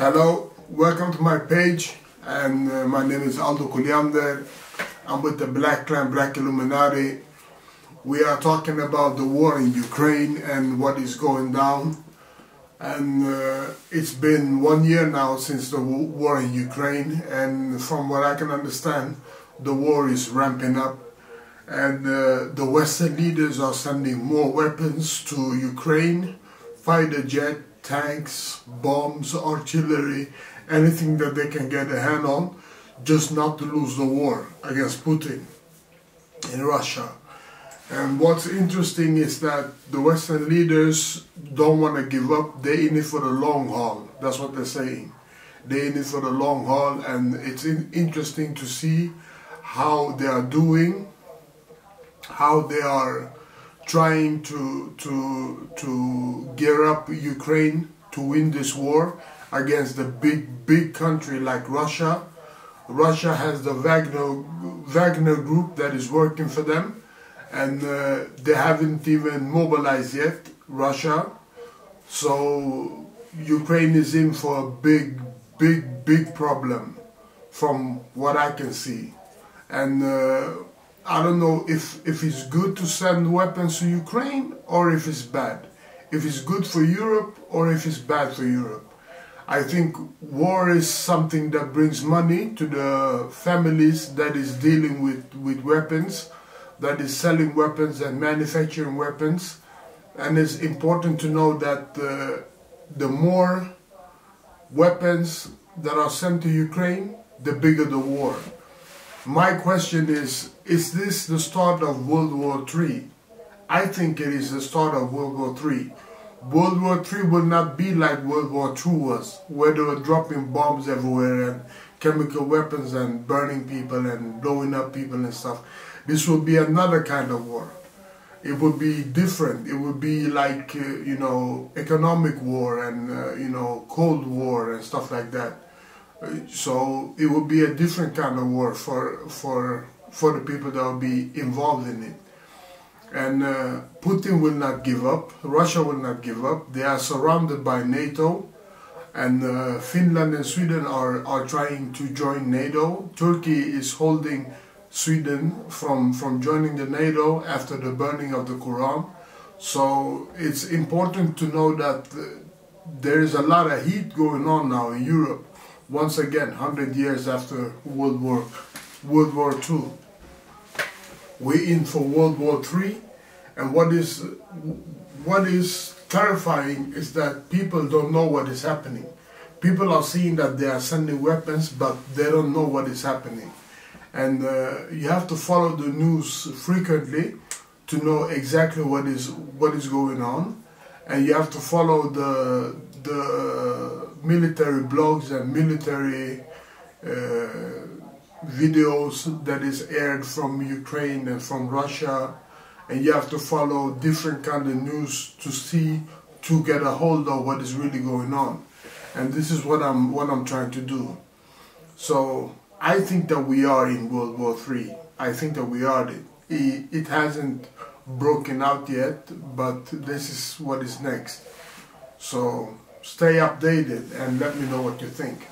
Hello, welcome to my page, and uh, my name is Aldo Colliander. I'm with the Black Clan, Black Illuminati. We are talking about the war in Ukraine and what is going down. And uh, it's been one year now since the war in Ukraine, and from what I can understand, the war is ramping up. And uh, the Western leaders are sending more weapons to Ukraine, fighter jet, tanks, bombs, artillery, anything that they can get a hand on, just not to lose the war against Putin in Russia. And what's interesting is that the Western leaders don't want to give up. They're in it for the long haul. That's what they're saying. They're in it for the long haul, and it's in interesting to see how they are doing, how they are trying to to to gear up Ukraine to win this war against the big big country like Russia. Russia has the Wagner Wagner group that is working for them, and uh, they haven't even mobilized yet. Russia, so Ukraine is in for a big, big, big problem, from what I can see, and. Uh, I don't know if, if it's good to send weapons to Ukraine or if it's bad. If it's good for Europe or if it's bad for Europe. I think war is something that brings money to the families that is dealing with, with weapons, that is selling weapons and manufacturing weapons. And it's important to know that uh, the more weapons that are sent to Ukraine, the bigger the war. My question is, is this the start of World War III? I think it is the start of World War III. World War III will not be like World War II was, where they were dropping bombs everywhere and chemical weapons and burning people and blowing up people and stuff. This will be another kind of war. It would be different. It would be like, uh, you know, economic war and, uh, you know, Cold War and stuff like that. So it will be a different kind of war for for for the people that will be involved in it. And uh, Putin will not give up. Russia will not give up. They are surrounded by NATO, and uh, Finland and Sweden are are trying to join NATO. Turkey is holding Sweden from from joining the NATO after the burning of the Quran. So it's important to know that uh, there is a lot of heat going on now in Europe once again, 100 years after World War, World War II. We're in for World War III, and what is, what is terrifying is that people don't know what is happening. People are seeing that they are sending weapons, but they don't know what is happening. And uh, you have to follow the news frequently to know exactly what is what is going on, and you have to follow the the military blogs and military uh, videos that is aired from Ukraine and from Russia. And you have to follow different kind of news to see to get a hold of what is really going on. And this is what I'm what I'm trying to do. So I think that we are in World War III I think that we are it. It, it hasn't broken out yet but this is what is next. So stay updated and let me know what you think.